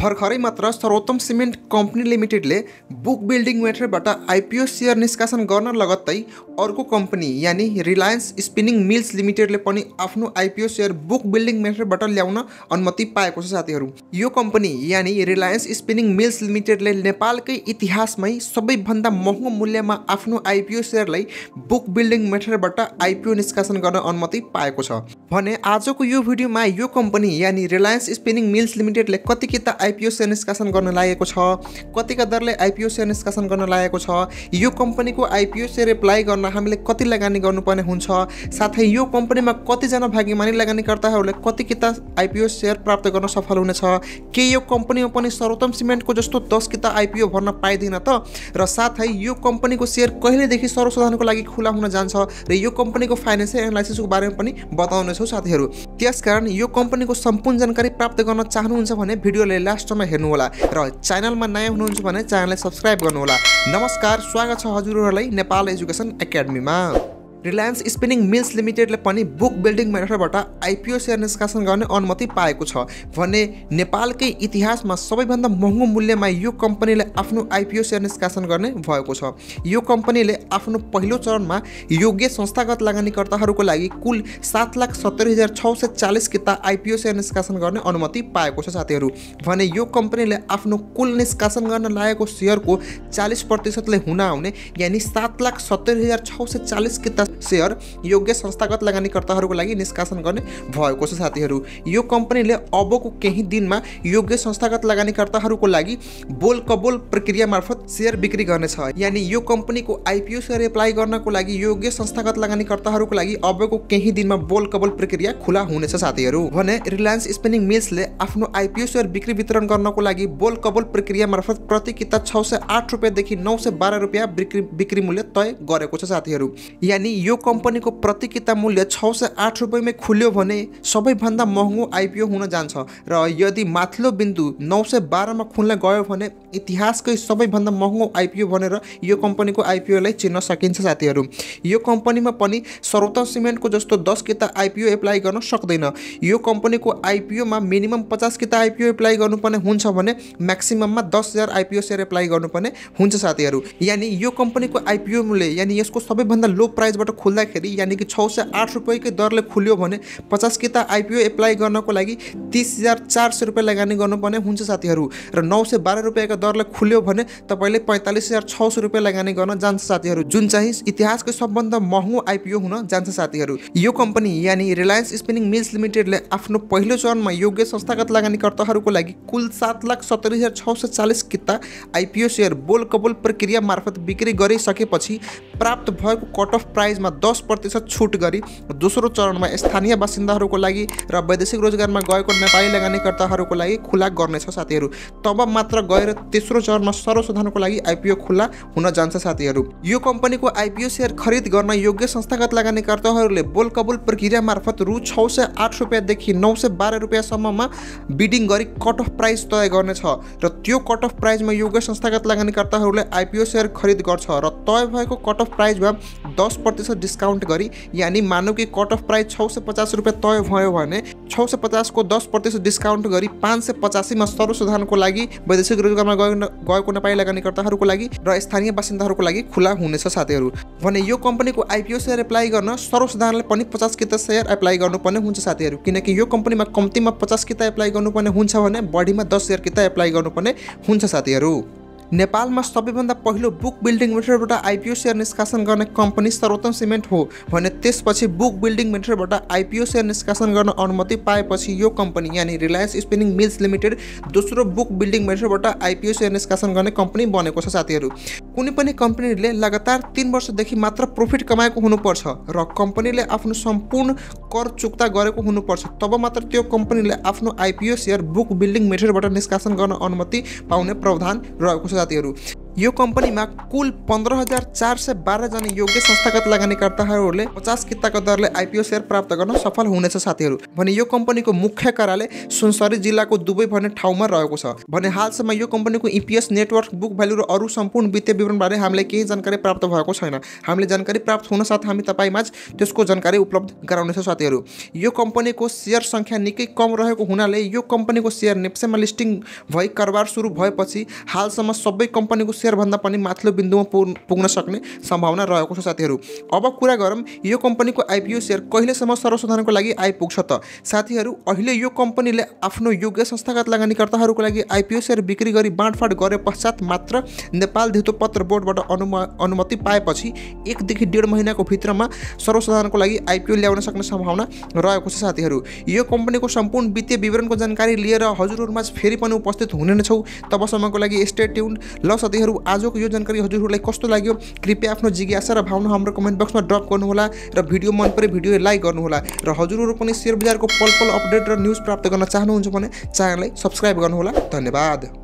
भर्खरै मात्र सर्वोत्तम सिमेन्ट कम्पनी लिमिटेडले बुक बिल्डिङ मेथडबाट आइपिओ सेयर निष्कासन गर्न लगत्तै अर्को कम्पनी यानि रिलायन्स स्पिनिङ मिल्स लिमिटेडले पनि आफ्नो आइपिओ सेयर बुक बिल्डिङ मेथडबाट ल्याउन अनुमति पाएको छ साथीहरू। यो कम्पनी यानि रिलायन्स स्पिनिङ मिल्स लिमिटेडले नेपालकै इतिहासमै सबैभन्दा महँगो मूल्यमा आफ्नो आइपिओ सेयरलाई बुक बिल्डिङ मेथडबाट आइपिओ निष्कासन गर्न अनुमति पाएको छ। भने आजको यो भिडियोमा यो कम्पनी यानि रिलायन्स स्पिनिङ मिल्स लिमिटेडले कति आइपिओ सेयर निष्कासन गर्न लागेको छ कतिका दरले आइपिओ सेयर निष्कासन गर्न लागेको छ यो कम्पनीको आइपिओ सेयर एप्लाई गर्न हामीले कति लगानी गर्नुपर्ने हुन्छ साथै यो कम्पनीमा कतिजना भाग्यमानी लगानीकर्ताहरूले कति किता आइपिओ सेयर प्राप्त गर्न सफल हुनेछ के यो कम्पनीमा पनि सर्वोत्तम सिमेन्टको जस्तो दस किता आइपिओ भर्न पाइँदैन त? र साथै यो कम्पनीको सेयर कहिलेदेखि सर्वसाधारणको लागि खुला हुन जान्छ? र यो कम्पनीको फाइनेन्सियल एनालाइसिसको बारेमा पनि बताउनेछौँ साथीहरू। त्यसकारण यो कम्पनीको सम्पूर्ण जानकारी प्राप्त गर्न चाहनुहुन्छ भने भिडियोलाई लास्टमा हेर्नुहोला र च्यानलमा नयाँ हुनुहुन्छ भने च्यानललाई सब्सक्राइब गर्नुहोला। नमस्कार स्वागत छ हजुरहरूलाई नेपाल एजुकेसन एकाडेमीमा। रिलायन्स स्पिनिङ मिल्स लिमिटेडले पनि बुक बिल्डिङ मेथडबाट आइपिओ सेयर निष्कासन गर्ने अनुमति पाएको छ भने नेपालकै इतिहासमा सबैभन्दा महँगो मूल्यमा यो कम्पनीले आफ्नो आइपिओ सेयर निष्कासन गर्ने भएको छ। यो कम्पनीले आफ्नो पहिलो चरणमा योग्य संस्थागत लगानीकर्ताहरूको लागि कुल सात लाख सत्तरी हजार छ सय चालिस किता आइपिओ सेयर निष्कासन गर्ने अनुमति पाएको छ साथीहरू। भने यो कम्पनीले आफ्नो कुल निष्कासन गर्न लागेको सेयरको चालिस प्रतिशतले हुन आउने यानि सात लाख सत्तरी हजार छ सय चालिस किता सेयर योग्य संस्थागत लगानीकर्ताहरूको लागि निष्कासन गर्ने भएको छ साथीहरू। यो कम्पनीले अबको केही दिनमा योग्य संस्थागत लगानीकर्ताहरूको लागि बोल कबोल प्रक्रिया मार्फत सेयर बिक्री गर्नेछ। यानि यो कम्पनीको आइपिओ सेयर एप्लाई गर्नको लागि योग्य संस्थागत लगानीकर्ताहरूको लागि अबको केही दिनमा बोल कबोल प्रक्रिया खुला हुनेछ साथीहरू। भने रिलायन्स स्पिनिङ मिल्सले आफ्नो आइपिओ सेयर बिक्री वितरण गर्नको लागि बोल कबोल प्रक्रिया मार्फत प्रति किता छ सय आठ रुपियाँदेखि नौ सय बाह्र रुपियाँ बिक्री बिक्री मूल्य तय गरेको छ साथीहरू। यानि यो कम्पनीको प्रति किता मूल्य छ सय आठ रुपियाँमै खुल्यो भने सबैभन्दा महँगो आइपिओ हुन जान्छ। र यदि माथिल्लो बिन्दु नौ सय बाह्रमा खुल्न गयो भने इतिहासकै सबैभन्दा महँगो आइपिओ भनेर यो कम्पनीको आइपिओलाई चिन्न सकिन्छ साथीहरू। यो कम्पनीमा पनि सर्वोत्तम सिमेन्टको जस्तो दस किता आइपिओ एप्लाई गर्न सक्दैन। यो कम्पनीको आइपिओमा मिनिमम पचास किता आइपिओ एप्लाई गर्नुपर्ने हुन्छ भने म्याक्सिमममा दस हजार आइपिओ सेयर एप्लाई गर्नुपर्ने हुन्छ साथीहरू। यानि यो कम्पनीको आइपिओ मूल्य यानि यसको सबैभन्दा लो प्राइसबाट खुल्दाखेरि यानि कि छ सय आठ रुपियाँकै दरले खुल्यो भने पचास किता आइपिओ एप्लाई गर्नको लागि तिस हजार चार सय रुपियाँ लगानी गर्नुपर्ने हुन्छ साथीहरू। र नौ सय बाह्र रुपियाँको दरले खुल्यो भने तपाईँले पैँतालिस हजार छ सय रुपियाँ लगानी गर्न जान्छ साथीहरू। जुन चाहिँ इतिहासको सबभन्दा महँगो आइपिओ हुन जान्छ साथीहरू। यो कम्पनी यानि रिलायन्स स्पिनिङ मिल्स लिमिटेडले आफ्नो पहिलो चरणमा योग्य संस्थागत लगानीकर्ताहरूको लागि कुल सात लाख सत्तरी हजार छ सय चालिस किता आइपिओ सेयर बोल कबोल प्रक्रिया मार्फत बिक्री गरिसकेपछि प्राप्त भएको कट अफ प्राइजमा दस प्रतिशत छुट गरी दोस्रो चरणमा स्थानीय बासिन्दाहरूको लागि र वैदेशिक रोजगारमा गएको नेपाली लगानीकर्ताहरूको लागि खुला गर्नेछ साथीहरू। तब मात्र गएर तेस्रो चरणमा सर्वसाधारणको लागि आइपिओ खुला हुन जान्छ साथीहरू। यो कम्पनीको आइपिओ सेयर खरिद गर्न योग्य संस्थागत लगानीकर्ताहरूले बोल कबुल प्रक्रिया मार्फत रु छ सय आठ रुपियाँदेखि नौ सय बाह्र रुपियाँसम्ममा बिडिङ गरी कट अफ प्राइस तय गर्नेछ र त्यो कट अफ प्राइजमा योग्य संस्थागत लगानीकर्ताहरूले आइपिओ सेयर खरिद गर्छ र तय भएको कट अफ प्राइजमा दस प्रतिशत डिस्काउन्ट गरी यानि मानव कि कट अफ प्राइस छ सय पचास रुपियाँ तय भयो भने छ सय पचासको दस प्रतिशत डिस्काउन्ट गरी पाँच सय पचासीमा सर्वसाधारणको लागि वैदेशिक रोजगारमा गएको नेपाली लगानीकर्ताहरूको लागि र स्थानीय बासिन्दाहरूको लागि खुला हुनेछ साथीहरू। भने यो कम्पनीको आइपिओ सेयर एप्लाई गर्न सर्वसाधारणले पनि पचास किता सेयर एप्लाई गर्नुपर्ने हुन्छ साथीहरू। किनकि यो कम्पनीमा कम्तीमा पचास किता एप्लाई गर्नुपर्ने हुन्छ भने बढीमा दस सेयर किता एप्लाई गर्नुपर्ने हुन्छ साथीहरू। नेपालमा सबैभन्दा पहिलो बुक बिल्डिङ मेथडबाट आइपिओ सेयर निष्कासन गर्ने कम्पनी सर्वोत्तम सिमेन्ट हो भने त्यसपछि बुक बिल्डिङ मेथडबाट आइपिओ सेयर निष्कासन गर्न अनुमति पाएपछि यो कम्पनी यानि रिलायन्स स्पिनिङ मिल्स लिमिटेड दोस्रो बुक बिल्डिङ मेथडबाट आइपिओ सेयर निष्कासन गर्ने कम्पनी बनेको छ साथीहरू। कुनै पनि कम्पनीले लगातार तिन वर्षदेखि मात्र प्रफिट कमाएको हुनुपर्छ र कम्पनीले आफ्नो सम्पूर्ण कर चुक्ता गरेको हुनुपर्छ। तब मात्र त्यो कम्पनीले आफ्नो आइपिओ सेयर बुक बिल्डिङ मेथडबाट निष्कासन गर्न अनुमति पाउने प्रावधान रहेको छ साथीहरू यो कम्पनीमा कुल पन्ध्र हजार चार सय बाह्रजना योग्य संस्थागत लगानीकर्ताहरूले पचास किताको दरले आइपिओ सेयर प्राप्त गर्न सफल हुनेछ साथीहरू। भने यो कम्पनीको मुख्य कार्यालय सुनसरी जिल्लाको दुबई भन्ने ठाउँमा रहेको छ। भने हालसम्म यो कम्पनीको इपिएस नेटवर्क बुक भ्यालु र अरू सम्पूर्ण वित्तीय विवरणबारे हामीलाई केही जानकारी प्राप्त भएको छैन। हामीले जानकारी प्राप्त हुन साथ हामी तपाईँमाझ त्यसको जानकारी उपलब्ध गराउनेछौँ साथीहरू। यो कम्पनीको सेयर सङ्ख्या निकै कम रहेको हुनाले यो कम्पनीको सेयर नेप्सेमा लिस्टिङ भई कारोबार सुरु भएपछि हालसम्म सबै कम्पनीको सेयरभन्दा पनि माथिल्लो बिन्दुमा पुग्न सक्ने सम्भावना रहेको छ साथीहरू। अब कुरा गरौँ यो कम्पनीको आइपिओ सेयर कहिलेसम्म सर्वसाधारणको लागि आइपुग्छ त? साथीहरू अहिले यो कम्पनीले आफ्नो योग्य संस्थागत लगानीकर्ताहरूको लागि आइपिओ सेयर बिक्री गरी बाँडफाँड गरे पश्चात मात्र नेपाल धितोपत्र बोर्डबाट अनुमा अनुमति पाएपछि एकदेखि डेढ महिनाको भित्रमा सर्वसाधारणको लागि आइपिओ ल्याउन सक्ने सम्भावना रहेको छ साथीहरू। यो कम्पनीको सम्पूर्ण वित्तीय विवरणको जानकारी लिएर हजुरहरूमा फेरि पनि उपस्थित हुने नै छौँ तबसम्मको लागि स्टे ट्युन ल साथीहरू। आजको यो जानकारी हजुरहरूलाई कस्तो लाग्यो? कृपया आफ्नो जिज्ञासा र भावना हाम्रो कमेन्ट बक्समा ड्रप गर्नुहोला र भिडियो मन परे भिडियो लाइक गर्नुहोला र हजुरहरू पनि सेयर बजारको पल पल अपडेट र न्युज प्राप्त गर्न चाहनुहुन्छ भने च्यानललाई सब्सक्राइब गर्नुहोला। धन्यवाद।